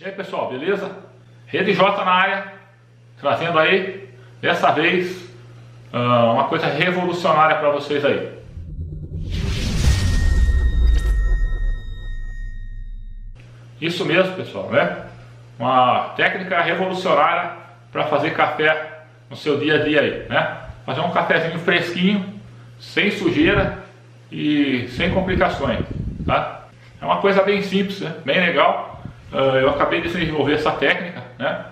E aí pessoal, beleza? Rede J na área, trazendo aí, dessa vez, ah, uma coisa revolucionária para vocês aí. Isso mesmo pessoal, né? Uma técnica revolucionária para fazer café no seu dia a dia aí, né? Fazer um cafezinho fresquinho, sem sujeira e sem complicações, tá? É uma coisa bem simples, né? bem legal eu acabei de desenvolver essa técnica, né?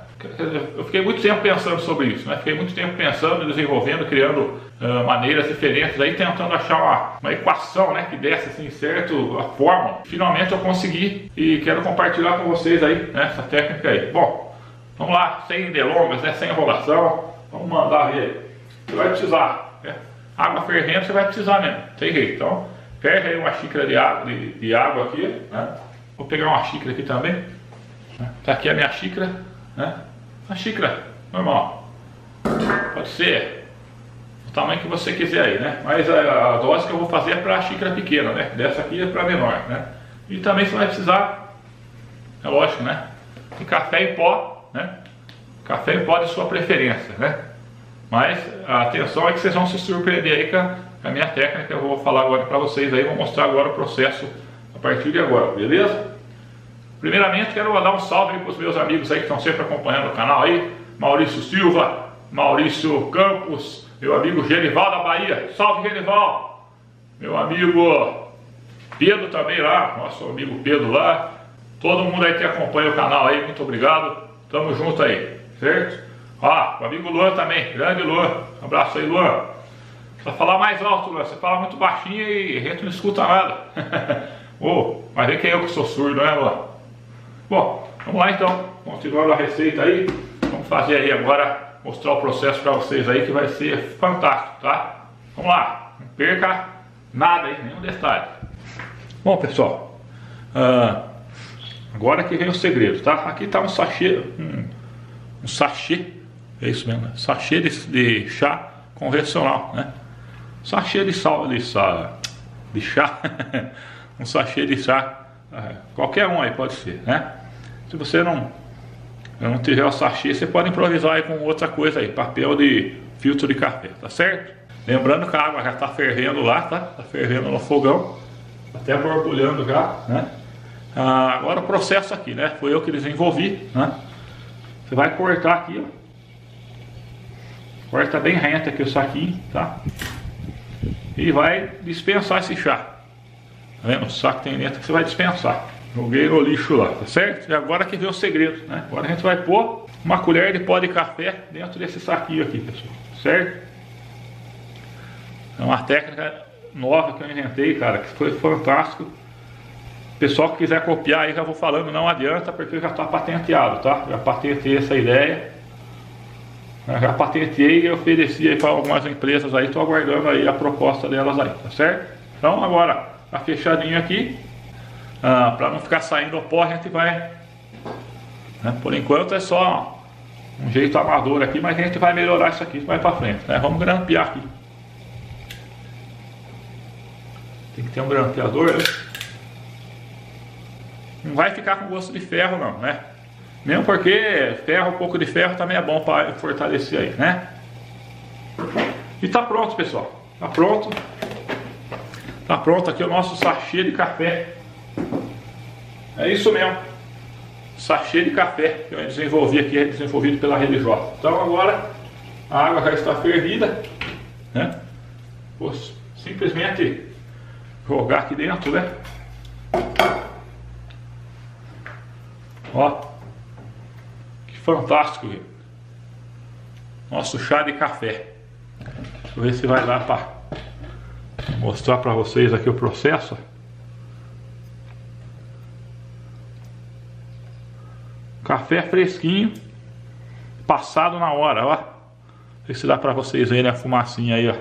Eu fiquei muito tempo pensando sobre isso, né? Fiquei muito tempo pensando, desenvolvendo, criando uh, maneiras diferentes, aí tentando achar uma, uma, equação, né? Que desse assim certo a forma. Finalmente eu consegui e quero compartilhar com vocês aí né, essa técnica aí. Bom, vamos lá, sem delongas, né? Sem enrolação, vamos mandar ver. Você vai precisar, né? Água fervente você vai precisar mesmo, tem jeito. Então, ferve aí uma xícara de água, de, de água aqui, né? Vou pegar uma xícara aqui também. Tá aqui a minha xícara, né? Uma xícara normal. Pode ser o tamanho que você quiser aí, né? Mas a, a dose que eu vou fazer é para a xícara pequena, né? Dessa aqui é para menor, né? E também você vai precisar, é lógico, né? De café em pó, né? Café em pó de sua preferência, né? Mas a atenção é que vocês vão se surpreender aí com a, minha técnica. Eu vou falar agora para vocês aí, vou mostrar agora o processo a partir de agora, beleza? Primeiramente, quero dar um salve para os meus amigos aí que estão sempre acompanhando o canal aí. Maurício Silva, Maurício Campos, meu amigo Genival da Bahia. Salve, Genival! Meu amigo Pedro também lá, nosso amigo Pedro lá. Todo mundo aí que acompanha o canal aí, muito obrigado. Tamo junto aí, certo? Ó, o amigo Luan também, grande Luan. Um abraço aí, Luan. Precisa falar mais alto, Luan. Você fala muito baixinho e a gente não escuta nada. oh, mas vê que é eu que sou surdo, né, Luan? Bom, vamos lá então, continuando a receita aí, vamos fazer aí agora, mostrar o processo para vocês aí que vai ser fantástico, tá? Vamos lá, não perca nada aí, nenhum detalhe. Bom pessoal, uh, agora que vem o segredo, tá? Aqui tá um sachê, um, um sachê, é isso mesmo, né? sachê de, de chá convencional, né? Sachê de sal, de sal, de chá, um sachê de chá, uh, qualquer um aí pode ser, né? Se você não, não tiver o sachê, você pode improvisar aí com outra coisa aí, papel de filtro de café, tá certo? Lembrando que a água já está fervendo lá, tá? Está fervendo no fogão, até borbulhando já, né? Ah, agora o processo aqui, né? Foi eu que desenvolvi, né? Você vai cortar aqui, ó. Corta bem rente aqui o saquinho, tá? E vai dispensar esse chá. Tá vendo? O saco tem dentro que você vai dispensar. Joguei no lixo lá, tá certo? E agora que vem o segredo, né? Agora a gente vai pôr uma colher de pó de café dentro desse saquinho aqui, pessoal. Certo? É uma técnica nova que eu inventei, cara, que foi fantástico. Pessoal que quiser copiar aí, já vou falando, não adianta, porque já está patenteado, tá? Já patentei essa ideia. Já patenteei e ofereci aí para algumas empresas aí, estou aguardando aí a proposta delas aí, tá certo? Então agora, tá fechadinho aqui, ah, para não ficar saindo o pó, a gente vai. Né? Por enquanto é só um jeito amador aqui, mas a gente vai melhorar isso aqui vai para frente. Né? Vamos grampear aqui. Tem que ter um grampeador. Né? Não vai ficar com gosto de ferro não, né? Mesmo porque ferro, um pouco de ferro também é bom para fortalecer aí, né? E tá pronto, pessoal. Tá pronto. Tá pronto aqui o nosso sachê de café. É isso mesmo. Sachê de café que eu desenvolvi aqui, é desenvolvido pela Rede J. Então agora a água já está fervida, né? Vou simplesmente jogar aqui dentro, né? Ó, que fantástico, gente. Nosso chá de café. Deixa eu ver se vai dar para mostrar para vocês aqui o processo. Café fresquinho, passado na hora, ó. Ver se dá para vocês verem a fumacinha aí, ó.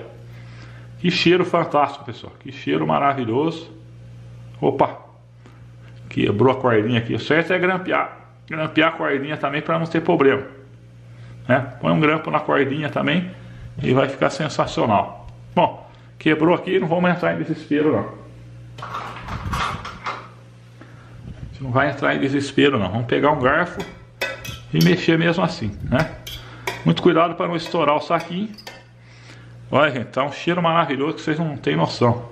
Que cheiro fantástico, pessoal. Que cheiro maravilhoso. Opa! Quebrou a cordinha aqui. O certo é grampear. Grampear a cordinha também para não ter problema. Né? Põe um grampo na cordinha também e vai ficar sensacional. Bom, quebrou aqui, não vamos entrar em desespero não. Não vai entrar em desespero não. Vamos pegar um garfo e mexer mesmo assim, né? Muito cuidado para não estourar o saquinho. Olha, gente, tá um cheiro maravilhoso que vocês não têm noção.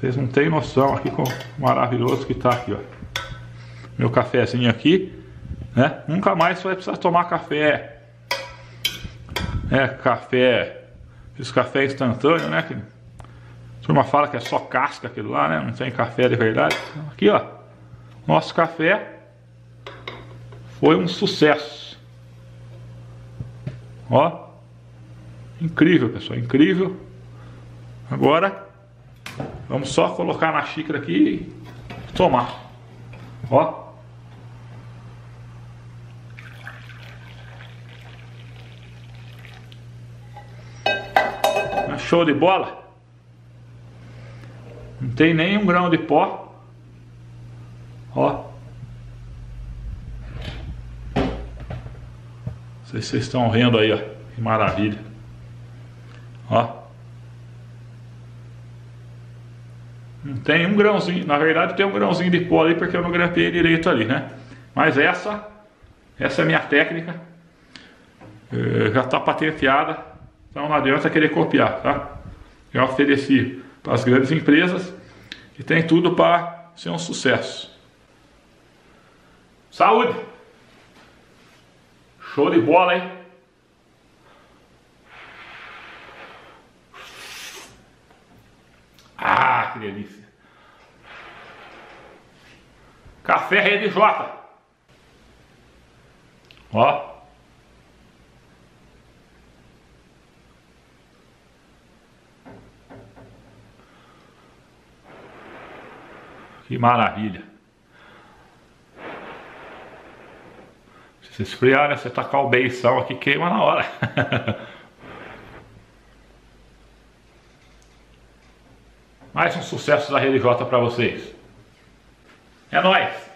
Vocês não têm noção aqui com maravilhoso que tá aqui, ó. Meu cafezinho aqui, né? Nunca mais você vai precisar tomar café. É, café, esse café instantâneo, né? Que a turma fala que é só casca aquilo lá, né? Não tem café de verdade. Aqui, ó. Nosso café foi um sucesso. Ó. Incrível, pessoal, incrível. Agora, vamos só colocar na xícara aqui e tomar. Ó. Show de bola. Não tem nem um grão de pó. Ó. Não sei se vocês estão vendo aí, ó. Que maravilha. Ó. Não tem um grãozinho. Na verdade tem um grãozinho de pó ali porque eu não grampei direito ali, né? Mas essa, essa é a minha técnica. É, já está patenteada. Então não adianta querer copiar, tá? Eu ofereci para as grandes empresas e tem tudo para ser um sucesso. Saúde! Show de bola, hein? Ah, que delícia! Café Rede. Ó. Que maravilha. Se esfriar, né? Você tacar o beição aqui, queima na hora. Mais um sucesso da Rede J para vocês. É nóis!